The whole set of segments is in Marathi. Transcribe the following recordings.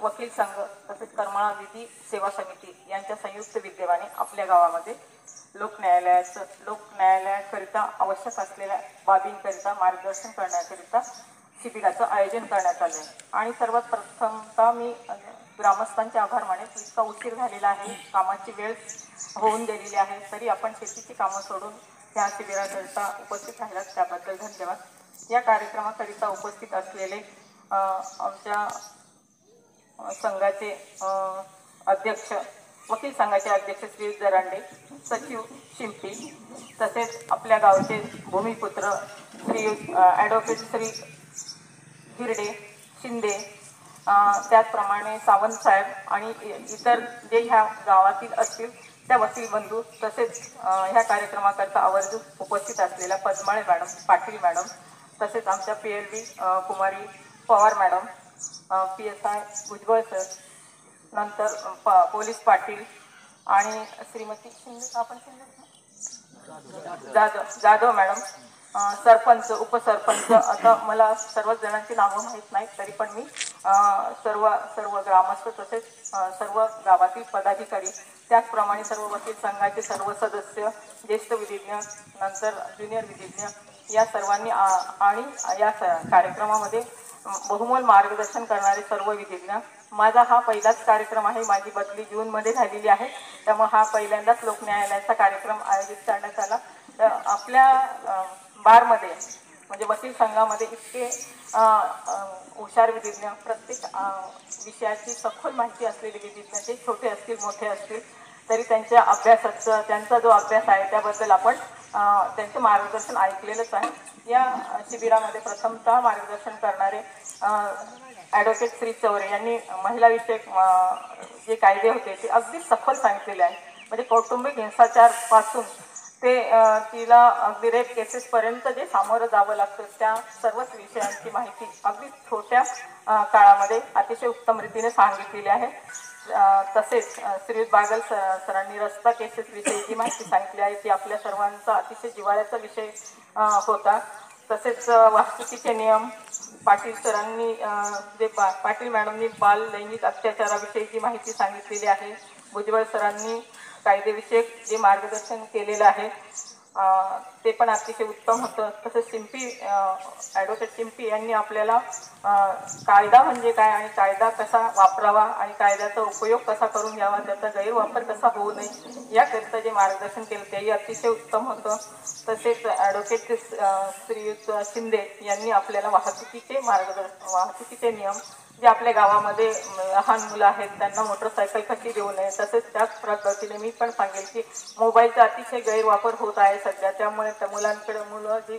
वकील संघ तसेच करमाळा विधी सेवा समिती यांच्या संयुक्त विद्यमाने आपल्या गावामध्ये लोक न्यायालयाचं लोक न्यायालयाकरिता आवश्यक असलेल्या बाबींकरिता मार्गदर्शन करण्याकरिता शिबिराचं आयोजन करण्यात आलं आहे आणि सर्वात प्रथमतः मी म्हणजे ग्रामस्थांचे आभार मानेन इतका उशीर झालेला आहे कामाची वेळ होऊन गेलेली आहे तरी आपण शेतीची कामं सोडून ह्या शिबिराकरिता उपस्थित राहिलात त्याबद्दल धन्यवाद. या कार्यक्रमाकरिता उपस्थित असलेले आमच्या संघाचे अध्यक्ष वकील संघाचे अध्यक्ष श्री दरांडे सचिव शिंपी तसेच आपल्या गावचे भूमिपुत्र श्री ॲडव्होकेट श्री हिरडे शिंदे त्याचप्रमाणे सावंत साहेब आणि इ- इतर जे ह्या गावातील असतील त्या वकील बंधू तसेच ह्या कार्यक्रमाकरता आवर्जून उपस्थित असलेल्या पद्माळे मॅडम पाटील मॅडम तसेच आमच्या P L B Kumari Pawar madam P S I Bhujbal sir नंतर प पोलीस पाटील आणि श्रीमती शिंदे आपण शिंदे जाधव जाधव मॅडम सरपंच उपसरपंच. आता मला सर्वच जणांची नावं माहीत नाहीत तरी पण मी सर्व सर्व ग्रामस्थ तसेच सर्व गावातील पदाधिकारी त्याचप्रमाणे सर्व वकील संघाचे सर्व सदस्य ज्येष्ठ विधिज्ञ नंतर ज्युनियर विधिज्ञ या सर्वांनी आणि या कार्यक्रमामध्ये बहुमोल मार्गदर्शन करणारे सर्व विधिज्ञ. माझा हा पहिलाच कार्यक्रम आहे. माझी बदली जूनमध्ये झालेली आहे. त्यामुळे हा पहिल्यांदाच लोक न्यायालयाचा कार्यक्रम आयोजित करण्यात आला. तर आपल्या बारमध्ये म्हणजे वकील संघामध्ये इतके हुशार विधिज्ञ प्रत्येक विषयाची सखोल माहिती असलेले विधिज्ञ ते छोटे असतील मोठे असतील तरी त्यांच्या अभ्यासाचं त्यांचा जो अभ्यास आहे त्याबद्दल आपण त्यांचं मार्गदर्शन ऐकलेलंच आहे. या शिबिरामध्ये प्रथमतः मार्गदर्शन करणारे ॲडव्होकेट श्री चौरे यांनी महिलाविषयक जे कायदे होते ते अगदी सखोल सांगितलेले आहे म्हणजे कौटुंबिक हिंसाचारपासून ते तिला अगदी रेप केसेसपर्यंत जे सामोरं जावं लागतं त्या सर्वच विषयांची माहिती अगदी छोट्या काळामध्ये अतिशय उत्तम रीतीने सांगितलेली आहे. तसेच श्रीयुत बागल सरांनी रस्ता केसेस विषयी जी माहिती सांगितली आहे ती आपल्या सर्वांचा अतिशय जिव्हाळ्याचा विषय होता. तसेच वाहतुकीचे नियम पाटील सरांनी जे बा पाटील मॅडमनी बाल लैंगिक अत्याचाराविषयी जी माहिती सांगितलेली आहे भुजबळ सरांनी कायदेविषयक जे मार्गदर्शन केलेलं आहे ते पण अतिशय उत्तम होतं. तसंच सिंपी ॲडव्होकेट चिंपी यांनी आपल्याला कायदा म्हणजे काय आणि कायदा कसा वापरावा आणि कायद्याचा उपयोग कसा करून घ्यावा त्याचा गैरवापर कसा होऊ नये याकरिता जे मार्गदर्शन केलं तेही अतिशय उत्तम होतं. तसेच ॲडव्होकेट श्रीयुत शिंदे यांनी आपल्याला वाहतुकीचे मार्गदर्शन वाहतुकीचे नियम जे आपल्या गावामध्ये लहान मुलं आहेत त्यांना मोटरसायकल कशी देऊ नये. तसेच त्याच पद्धतीने मी पण सांगेल की मोबाईलचा अतिशय गैरवापर होत आहे सध्या. त्यामुळे त्या मुलांकडे मुलं जी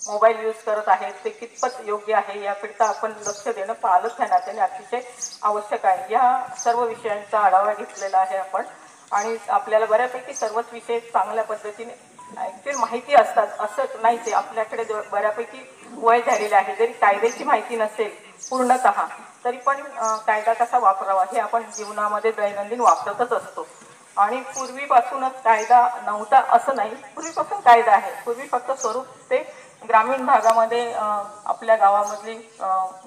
मोबाईल यूज करत आहेत ते कितपत योग्य आहे याकरिता आपण लक्ष देणं पालक ह्या नात्याने अतिशय आवश्यक आहे. या सर्व विषयांचा आढावा घेतलेला आहे आपण. आणि आपल्याला बऱ्यापैकी सर्वच विषय चांगल्या पद्धतीने ॲक्च्युअल माहिती असतात. असं नाही ते आपल्याकडे बऱ्यापैकी वय झालेले आहे. जरी कायद्याची माहिती नसेल पूर्णतः. तरी पण कायदा कसा वापरावा हे आपण जीवनामध्ये दैनंदिन वापरतच असतो. आणि पूर्वीपासूनच कायदा नव्हता असं नाही पूर्वीपासून कायदा आहे. पूर्वी फक्त स्वरूप ते ग्रामीण भागामध्ये आपल्या गावामधली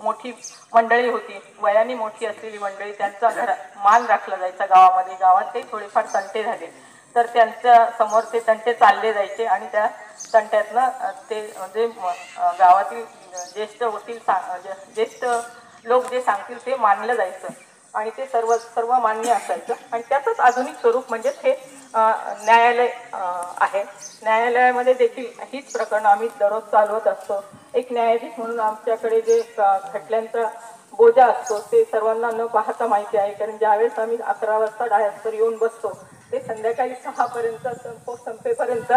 मोठी मंडळी होती. वयाने मोठी असलेली मंडळी त्यांचा घरा मान राखला जायचा गावामध्ये. गावात ते थोडेफार तंटे झाले. तर त्यांच्यासमोर ते तंटे चालले जायचे आणि त्या तंट्यातनं ते म्हणजे गावातील ज्येष्ठ वकील सा जे- ज्येष्ठ लोक जे सांगतील ते मानलं जायचं. आणि ते सर्व सर्व मान्य असायचं. आणि त्याचंच आधुनिक स्वरूप म्हणजे हे न्यायालय आहे. न्यायालयामध्ये देखील हीच प्रकरणं आम्ही दररोज चालवत असतो. एक न्यायाधीश म्हणून आमच्याकडे जे खटल्यांचा बोजा असतो ते सर्वांना न पाहता माहिती आहे. कारण ज्यावेळेस आम्ही अकरा वाजता डायसवर येऊन बसतो ते संध्याकाळी सहापर्यंत संप हो, संपेपर्यंत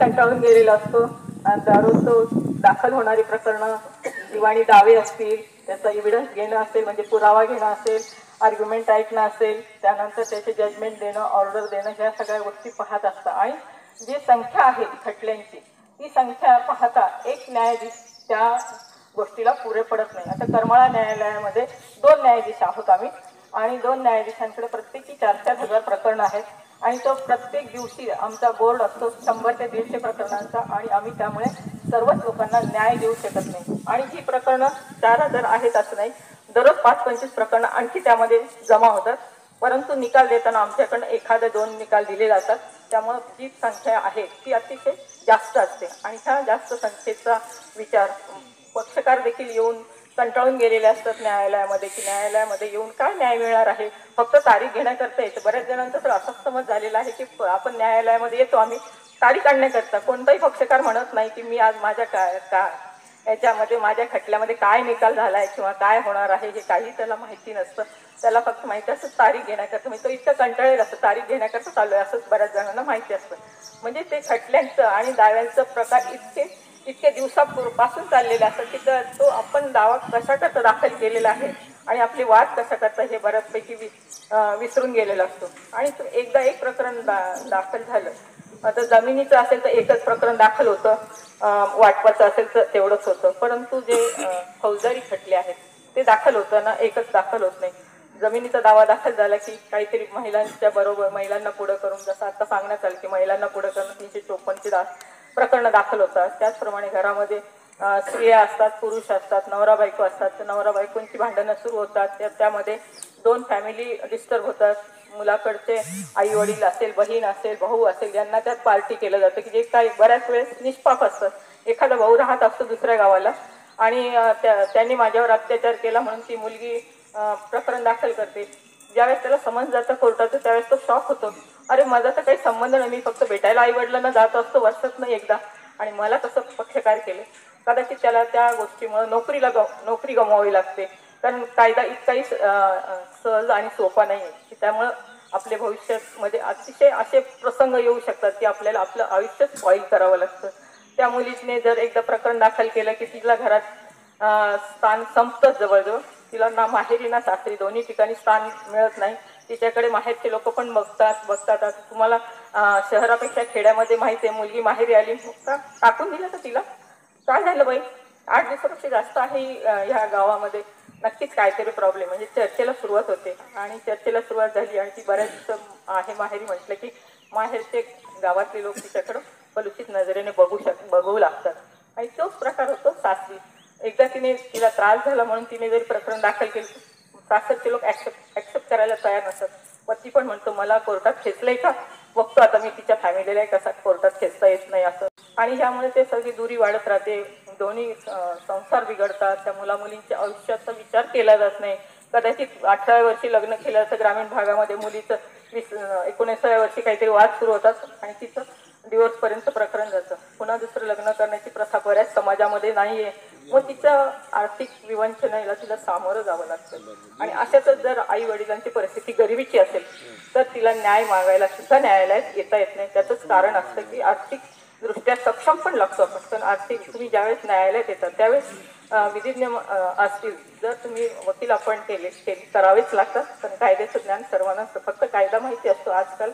कंटाळून गेलेला असतो. आणि दररोज तो दाखल होणारी प्रकरणं दिवाणी दावे असतील त्याचा इव्हिडन्स घेणं असेल म्हणजे पुरावा घेणं असेल आर्ग्युमेंट ऐकणं असेल त्यानंतर त्याचे जजमेंट देणं ऑर्डर देणं ह्या सगळ्या गोष्टी पाहत असतात. आणि जी संख्या आहे खटल्यांची ती संख्या पाहता एक न्यायाधीश त्या गोष्टीला पुरे पडत नाही. आता करमाळा न्यायालयामध्ये दोन न्यायाधीश आहोत आम्ही. आणि दोन न्यायाधीशांकडे प्रत्येकी चार चार हजार प्रकरणं आहेत. आणि तो प्रत्येक दिवशी आमचा बोर्ड असतो शंभर ते दीडशे प्रकरणांचा आणि आम्ही त्यामुळे सर्वच लोकांना न्याय देऊ शकत नाही. आणि ही प्रकरणं चार हजार आहेत असं नाही. दररोज पाच पंचवीस प्रकरणं आणखी त्यामध्ये जमा होतात. परंतु निकाल देताना आमच्याकडनं एखादे दोन निकाल दिले जातात. त्यामुळं जी संख्या आहे ती अतिशय जास्त असते. आणि ह्या जास्त संख्येचा विचार पक्षकार देखील येऊन कंटाळून गेलेले असतात न्यायालयामध्ये की न्यायालयामध्ये येऊन काय न्याय मिळणार आहे? फक्त तारीख घेण्याकरता येतं बऱ्याच जणांचं तर असं समज झालेला आहे की प- आपण न्यायालयामध्ये येतो आम्ही तारीख आणण्याकरता. कोणताही पक्षकार म्हणत नाही की मी आज माझ्या का का याच्यामध्ये माझ्या खटल्यामध्ये काय निकाल झालाय किंवा काय होणार आहे हे काही त्याला माहिती नसतं. त्याला फक्त माहिती असतं तारीख घेण्याकरता. म्हणजे तो इतकं कंटाळेल असतं तारीख घेण्याकरता चालू आहे असंच बऱ्याच जणांना माहिती असतं. म्हणजे ते खटल्यांचं आणि दाव्यांचं प्रकार इतके इतके दिवसापासून चाललेला असं की तर तो आपण दावा कसा करता दाखल केलेला आहे आणि आपले वाद कसा करता हे बऱ्याचपैकी वि विसरून गेलेला असतो. आणि तो एकदा एक प्रकरण दा दाखल झालं. आता जमिनीचं असेल तर एकच प्रकरण दाखल होतं. वाटपाचं असेल तर तेवढंच होतं. परंतु जे फौजदारी खटले आहेत ते दाखल होतं ना एकच दाखल होत नाही. जमिनीचा दावा दाखल झाला की काहीतरी महिलांच्या बरोबर महिलांना पुढं करून जसं आता सांगण्यात आलं की महिलांना पुढं करून तीनशे चोपन्नची दा प्रकरणं दाखल होतात त्याचप्रमाणे घरामध्ये स्त्रिया असतात पुरुष असतात नवरा बायको असतात. तर नवरा बायकोंची भांडणं सुरू होतात. त्या त्यामध्ये दोन फॅमिली डिस्टर्ब होतात. मुलाकडचे आई वडील असेल बहीण असेल भाऊ असेल यांना त्यात पार्टी केलं जातं की जे काही बऱ्याच वेळेस निष्पाप असतं. एखादा भाऊ राहत असतो दुसऱ्या गावाला आणि त्या- त्यांनी माझ्यावर अत्याचार केला म्हणून ती मुलगी प्रकरण दाखल करते. ज्यावेळेस त्याला समज जातं कोर्टाचं त्यावेळेस तो शॉक होतो. अरे माझा तर काही संबंध नाही. मी फक्त भेटायला आई वडिलांना जात असतो वर्षात नाही एकदा. आणि मला तसं पक्षकार केले. कदाचित त्याला त्या गोष्टीमुळे नोकरीला गम नोकरी गमवावी लागते. कारण कायदा इतकाही स- सहज आणि सोपा नाही आहे. की त्यामुळं आपले भविष्यामध्ये अतिशय असे प्रसंग येऊ शकतात की आपल्याला आपलं आयुष्य स्पॉईल करावं लागतं. त्या मुलीने जर एकदा प्रकरण दाखल केलं की तिला घरात स्थान संपतंच जवळजवळ. तिला ना माहेरी ना सासरी दोन्ही ठिकाणी स्थान मिळत नाही. तिच्याकडे माहेरचे लोक पण बघतात बघतात. तुम्हाला शहरापेक्षा खेड्यामध्ये माहिती आहे मुलगी माहेरी आली. का टाकून दिलं तर तिला? काय झालं बाई? आठ दिवसापेक्षा जास्त आहे ह्या गावामध्ये. नक्कीच काहीतरी प्रॉब्लेम म्हणजे चर्चेला सुरुवात होते. आणि चर्चेला सुरुवात झाली आणि ती बऱ्याच आहे माहेरी म्हटलं की माहेरचे गावातले लोक तिच्याकडं कलुषित नजरेने बघू शक बघू लागतात. आणि तोच प्रकार होतो सासरी. एकदा तिने तिला त्रास झाला म्हणून तिने जरी प्रकरण दाखल केलं सासरचे लोक ऍक्सेप्ट ॲक्सेप्ट करायला तयार नसतात. पती पण म्हणतो मला कोर्टात खेचलंय का? बघतो आता मी तिच्या फॅमिलीला कसा कोर्टात खेचता येत नाही असं. आणि ह्यामुळे ते सगळी दुरी वाढत राहते. दोन्ही संसार बिघडतात. त्या मुला मुलींच्या आयुष्याचा विचार केला जात नाही. कदाचित अठराव्या वर्षी लग्न केलं तर ग्रामीण भागामध्ये मुलीचं वीस एकोणीसाव्या वर्षी काहीतरी वाद सुरू होतात आणि तिचं दिवस पर्यंत प्रकरण जातं. पुन्हा दुसरं लग्न करण्याची प्रथा बऱ्याच समाजामध्ये नाही आहे मग तिचं आर्थिक विवंचनेला तिला सामोरं जावं लागतं. आणि अशातच जर आई वडिलांची परिस्थिती गरिबीची असेल तर तिला न्याय मागायला सुद्धा न्यायालयात येता येत नाही. त्याचंच कारण असतं की आर्थिक दृष्ट्या सक्षम पण लागतो आपण. पण आर्थिक तुम्ही ज्यावेळेस न्यायालयात येतात त्यावेळेस विधिज्ञ असतील जर तुम्ही वकील अपॉइंट केले केले करावेच लागतात. पण कायद्याचं ज्ञान सर्वांना असतं फक्त कायदा माहिती असतो आजकाल.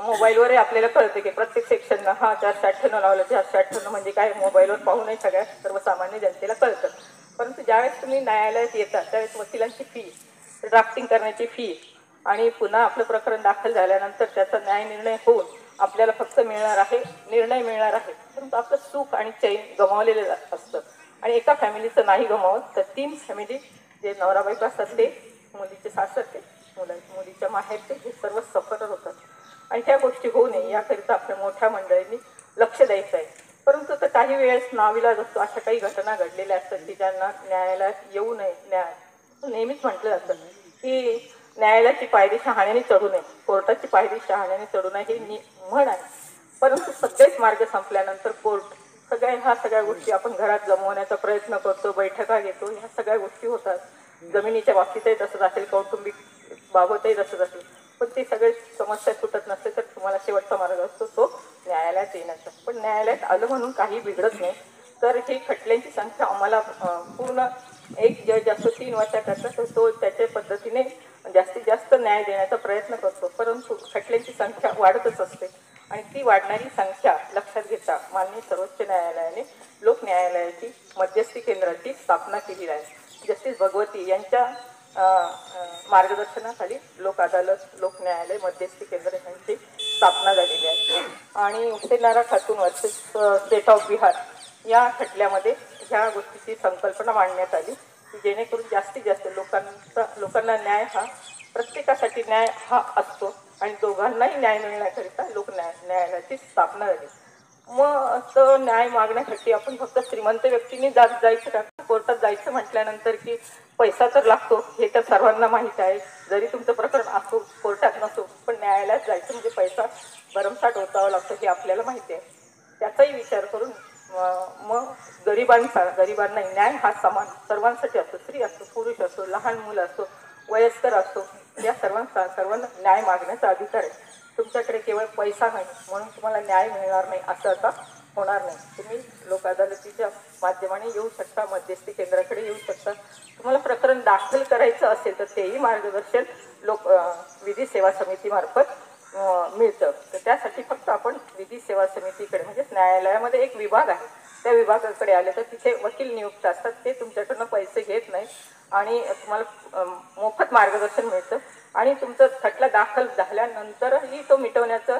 मोबाईलवरही आपल्याला कळते की प्रत्येक सेक्शनला हा चारशे अठ्ठ्याण्णव लावलं चारशे अठ्ठ्याण्णव म्हणजे काय? मोबाईलवर पाहूनही सगळ्या सर्वसामान्य जनतेला कळतं. परंतु ज्यावेळेस तुम्ही न्यायालयात येतात त्यावेळेस वकिलांची फी ड्राफ्टिंग करण्याची फी आणि पुन्हा आपलं प्रकरण दाखल झाल्यानंतर त्याचा न्याय निर्णय होऊन आपल्याला फक्त मिळणार आहे निर्णय मिळणार आहे. परंतु आपलं सुख आणि चैन गमावलेलं असतं. आणि एका फॅमिलीचं नाही गमावत तर तीन फॅमिली जे नवरा बायको असतात ते मुलीचे सासरचे मुला मुलीच्या माहेरचे हे सर्व सफर होतात. आणि त्या गोष्टी होऊ नये याकरिता आपल्या मोठ्या मंडळींनी लक्ष द्यायचं आहे. परंतु तर काही वेळेस नाविलाज असतो अशा काही घटना घडलेल्या असतात की ज्यांना न्यायालयात येऊ नये. न्याय नेहमीच म्हटलं जातं की न्यायालयाची पायरी शहाण्याने चढू नये. कोर्टाची पायरी शहाण्याने चढू नये ही म्हण आहे. परंतु सगळेच मार्ग संपल्यानंतर कोर्ट सगळ्या ह्या सगळ्या गोष्टी आपण घरात जमवण्याचा प्रयत्न करतो बैठका घेतो ह्या सगळ्या गोष्टी होतात. जमिनीच्या बाबतीतही तसंच असेल कौटुंबिक बाबतही तसंच असेल. पण ते सगळे समस्या सुटत नसते तर तुम्हाला शेवटचा मार्ग असतो तो न्यायालयात येण्याचा. पण न्यायालयात आलं म्हणून काही बिघडत नाही. तर ही खटल्यांची संख्या आम्हाला पूर्ण एक जज असतो तीन वर्षाकरता तर तो त्याच्या पद्धतीने जास्तीत जास्त न्याय देण्याचा प्रयत्न करतो. परंतु खटल्यांची संख्या वाढतच असते. आणि ती वाढणारी संख्या लक्षात घेता माननीय सर्वोच्च न्यायालयाने लोक न्यायालयाची मध्यस्थी केंद्राची स्थापना केली आहे. जस्टिस भगवती यांच्या मार्गदर्शनाखाली लोक अदालत लोक न्यायालय मध्यस्थी केंद्र यांची स्थापना झालेली आहे देणारा खातून वर्सेस स्टेट ऑफ बिहार या खटल्यामध्ये ह्या गोष्टीची संकल्पना मांडण्यात आली की जेणेकरून जास्तीत जास्त लोकांचा लोकांना न्याय हा प्रत्येकासाठी न्याय हा असतो आणि दोघांनाही न्याय मिळण्याकरिता लोक न्याय न्यायालयाची स्थापना झाली. मग तो न्याय मागण्यासाठी आपण फक्त श्रीमंत व्यक्तींनी जात जायचं का? कोर्टात जायचं म्हटल्यानंतर की पैसा तर लागतो हे तर सर्वांना माहीत आहे. जरी तुमचं प्रकरण असो कोर्टात नसो पण न्यायालयात जायचं म्हणजे पैसा भरमसाठ ओतावं लागतं हे आपल्याला माहिती आहे. त्याचाही विचार करून मग गरिबांचा गरिबांना न्याय हा समान सर्वांसाठी असतो स्त्री असतो पुरुष असतो लहान मुलं असतो वयस्कर असतो या सर्वांचा सर्वांना न्याय मागण्याचा अधिकार आहे. तुमच्याकडे केवळ पैसा नाही म्हणून तुम्हाला न्याय मिळणार नाही असं आता होणार नाही. तुम्ही लोक अदालतीच्या माध्यमाने येऊ शकता मध्यस्थी केंद्राकडे येऊ शकता. तुम्हाला प्रकरण दाखल करायचं असेल तर तेही मार्गदर्शन लोक विधी सेवा समितीमार्फत मिळतं. तर त्यासाठी फक्त आपण विधी सेवा समितीकडे म्हणजेच न्यायालयामध्ये एक विभाग आहे. त्या विभागाकडे आले तर तिथे वकील नियुक्त असतात. ते तुमच्याकडनं पैसे घेत नाहीत आणि तुम्हाला मोफत मार्गदर्शन मिळतं. आणि तुमचं खटला दाखल झाल्यानंतरही तो मिटवण्याचं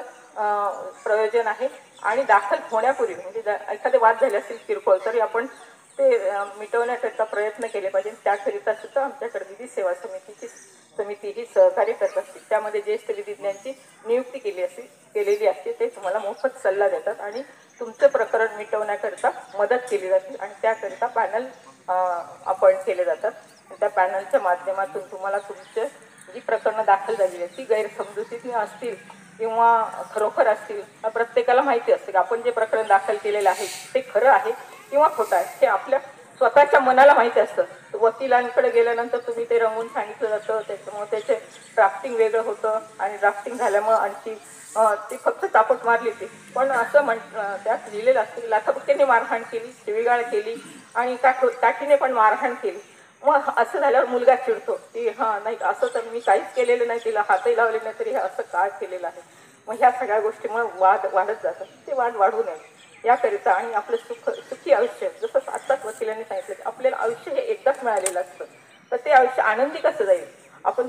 प्रयोजन आहे. आणि दाखल होण्यापूर्वी म्हणजे एखादे वाद झाले असतील किरकोळ तरी आपण ते मिटवण्याकरिता प्रयत्न केले पाहिजे. त्याकरिता सुद्धा आमच्याकडे विधी सेवा समितीची समिती ही सहकार्य करत असते त्यामध्ये ज्येष्ठ विधिज्ञांची नियुक्ती केली असते केलेली असते. ते तुम्हाला मोफत सल्ला देतात आणि तुमचं प्रकरण मिटवण्याकरिता मदत केली जाते आणि त्याकरिता पॅनल अपॉइंट केले जातात. त्या पॅनलच्या माध्यमातून तुम्हाला तुमचे जी प्रकरणं दाखल झालेली आहेत ती गैरसमजुतीने असतील किंवा खरोखर असतील प्रत्येकाला माहिती असते की आपण जे प्रकरण दाखल केलेलं आहे ते खरं आहे किंवा खोटं आहे हे आपल्या स्वतःच्या मनाला माहिती असतं. वकिलांकडे गेल्यानंतर तुम्ही ते रंगून सांगितलं जातं त्याच्यामुळे त्याचे ड्राफ्टिंग वेगळं होतं आणि ड्राफ्टिंग झाल्यामुळं आणखी ती फक्त चापट मारली होती. पण असं म्हण त्यात लिहिलेलं असतं की लाथाबुक्क्यांनी मारहाण केली शिवीगाळ केली आणि काठ काठीने पण मारहाण केली. मग असं झाल्यावर मुलगा चिडतो की हां नाही असं तर मी काहीच केलेलं नाही तिला हातही लावले नाही तरी हे असं का केलेलं आहे? मग ह्या सगळ्या गोष्टीमुळे वाद वाढत जातात ते वाद वाढू नये याकरिता आणि आपलं सुख सुखी आयुष्य जसं आत्ताच वकिलांनी सांगितलं की आपल्याला आयुष्य हे एकदाच मिळालेलं असतं. तर ते आयुष्य आनंदी कसं जाईल? आपण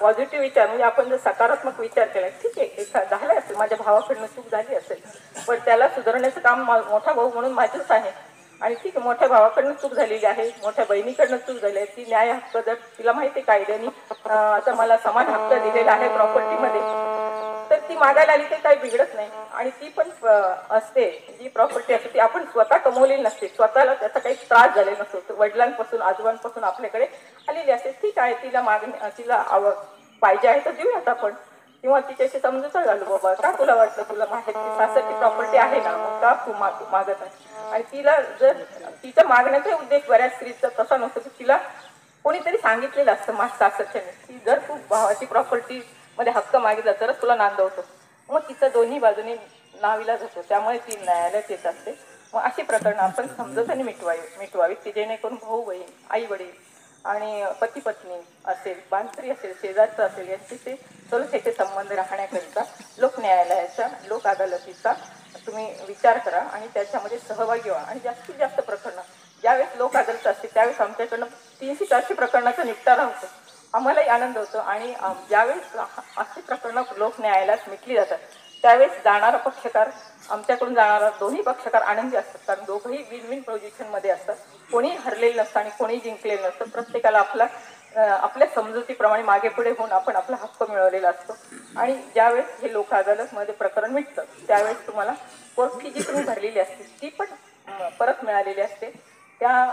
पॉझिटिव्ह विचार म्हणजे आपण जर सकारात्मक विचार केला ठीक आहे एखा झाला असेल माझ्या भावाकडनं चूक झाली असेल पण त्याला सुधारण्याचं काम मोठा भाऊ म्हणून माझंच आहे. आणि ठीक आहे मोठ्या भावाकडनं चूक झालेली आहे मोठ्या बहिणीकडनं चूक झाली आहे ती न्याय हक्क जर तिला माहिती आहे कायद्याने आता मला समान हक्क दिलेला आहे प्रॉपर्टीमध्ये मागायला आली तर काही बिघडत नाही. आणि ती पण असते. जी प्रॉपर्टी असते ती आपण स्वतः कमवलेली नसते. स्वतःला त्याचा काही त्रास झालेला नसतो. वडिलांपासून आजोबांपासून आपल्याकडे आलेली असते. ठीक आहे तिला मागणी तिला आव पाहिजे आहे तर देऊयात आपण. किंवा तिच्याशी समजूत झालो बाबा का तुला वाटलं तुला माहिती सासरची प्रॉपर्टी आहे ना मग का तू माग मागत आहे आणि तिला जर तिच्या मागण्याचा उद्देश बऱ्याच स्त्रीचा तसा नसतो की तिला कोणीतरी सांगितलेलं असतं माझ्या सासरच्याने की जर तू भावाची प्रॉपर्टी मध्ये हक्क मागितला तरच तुला नांदवतो मग तिचं दोन्ही बाजूने नाविला जातो त्यामुळे ती न्यायालयात येत असते. मग अशी प्रकरणं आपण समजताने मिटवावी मिटवावीत. की जेणेकरून भाऊ बहीण आई वडील आणि पती पत्नी असेल बांधरी असेल शेजारचं असेल यांचे ते सलोख्याचे संबंध राहण्याकरिता लोक न्यायालयाचा लोक अदालतीचा तुम्ही विचार करा आणि त्याच्यामध्ये सहभागी व्हा. आणि जास्तीत जास्त प्रकरणं ज्यावेळेस लोक अदालत असते त्यावेळेस आमच्याकडनं तीनशे चारशे प्रकरणाचा निपटारा होतो. आम्हालाही आनंद होतो आणि ज्यावेळेस अशी प्रकरणं लोक न्यायालयात मिटली जातात त्यावेळेस जाणारा पक्षकार आमच्याकडून जाणारा दोन्ही पक्षकार आनंदी असतात. कारण दोघंही विन विन पोझिशनमध्ये असतात. कोणी हरलेलं नसतं आणि कोणी जिंकलेलं नसतं. प्रत्येकाला आपला आपल्या समजुतीप्रमाणे मागे पुढे होऊन आपण आपला हक्क मिळवलेला असतो. आणि ज्यावेळेस हे लोक अदालतमध्ये प्रकरण मिटतं त्यावेळेस तुम्हाला कोर्ट फी जी तुम्ही भरलेली असते ती पण परत मिळालेली असते. त्या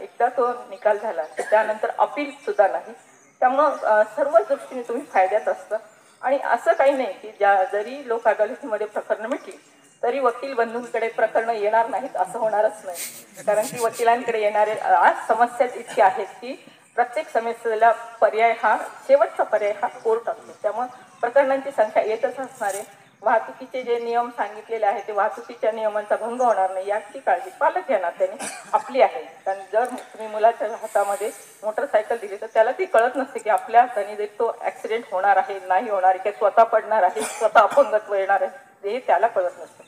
एकदा तो निकाल झाला त्यानंतर अपील सुद्धा नाही. त्यामुळं सर्व दृष्टीने तुम्ही फायद्यात असतं. आणि असं काही नाही की ज्या जरी लोक अदालतीमध्ये प्रकरणं मिटली तरी वकील बंधूंकडे प्रकरणं येणार नाहीत असं होणारच नाही. कारण की वकिलांकडे येणारे आज समस्याच इतकी आहेत की प्रत्येक समस्येला पर्याय हा शेवटचा पर्याय हा कोर्ट असतो त्यामुळं प्रकरणांची संख्या येतच असणार आहे. वाहतुकीचे जे नियम सांगितलेले आहेत ते वाहतुकीच्या नियमांचा भंग होणार नाही. याची काळजी पालक या नात्याने आपली आहे. कारण जर तुम्ही मुलाच्या हातामध्ये मोटरसायकल दिली तर त्याला ती कळत नसते की आपल्या हाताने जर तो ऍक्सिडेंट होणार आहे नाही होणार किंवा स्वतः पडणार आहे स्वतः अपंगत्व येणार आहे हे त्याला कळत नसतं.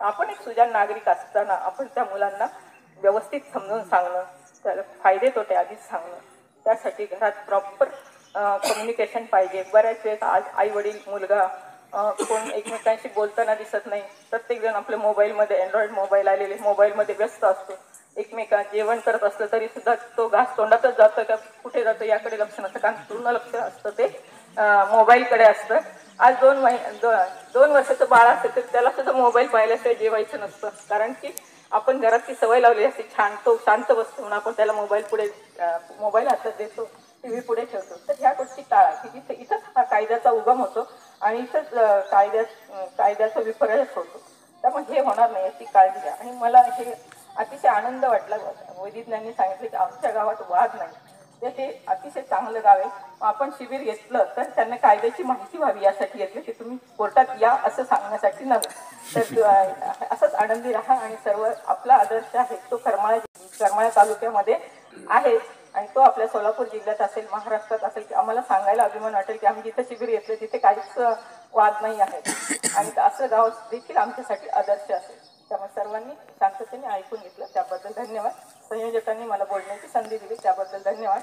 आपण एक सुजाण नागरिक असताना आपण त्या मुलांना व्यवस्थित समजून सांगणं त्याला फायदे तोटे आधीच सांगणं त्यासाठी घरात प्रॉपर कम्युनिकेशन पाहिजे. बऱ्याच वेळेस आज आई वडील मुलगा कोण एकमेकांशी बोलताना दिसत नाही. प्रत्येक जण आपल्या मोबाईलमध्ये अँड्रॉइड मोबाईल आलेले मोबाईलमध्ये व्यस्त असतो. एकमेका जेवण करत असलं तरी सुद्धा तो घास तोंडातच जातो का कुठे जातं याकडे लक्ष नसतं. कारण पूर्ण लक्ष असतं ते मोबाईलकडे असतं. आज दोन महि दो- दोन वर्षाचं बाळ असेल तर त्याला सुद्धा मोबाईल पाहिल्याशिवाय जेवायचं नसतं. कारण की आपण घरात ती सवय लावली असते छान तो शांत बसतो म्हणून आपण त्याला मोबाईल पुढे मोबाईल हातात देतो टी व्ही पुढे ठेवतो. तर ह्या गोष्टी टाळा की इथं हा कायद्याचा उगम होतो. आणि इथंच कायद्या कायद्याचा विपर्यास होतो. त्यामुळे हे होणार नाही याची काळजी घ्या. आणि मला हे अतिशय आनंद वाटला वैदिज्ञांनी सांगितलं की आमच्या गावात वाद नाही. तर हे अतिशय चांगलं गाव आहे. आपण शिबिर घेतलं तर त्यांना कायद्याची माहिती व्हावी यासाठी घेतलं की तुम्ही कोर्टात या असं सांगण्यासाठी नव्हे. तर असंच आनंदी राहा आणि सर्व आपला आदर्श आहे तो करमाळा करमाळा तालुक्यामध्ये आहे. आणि तो आपल्या सोलापूर जिल्ह्यात असेल महाराष्ट्रात असेल की आम्हाला सांगायला अभिमान वाटेल की आम्ही जिथे शिबिर येतले तिथे काहीच वाद नाही आहे. आणि असं गाव देखील आमच्यासाठी आदर्श असेल. त्यामुळे सर्वांनी शांततेने ऐकून घेतलं. त्याबद्दल धन्यवाद. संयोजकांनी मला बोलण्याची संधी दिली. त्याबद्दल धन्यवाद.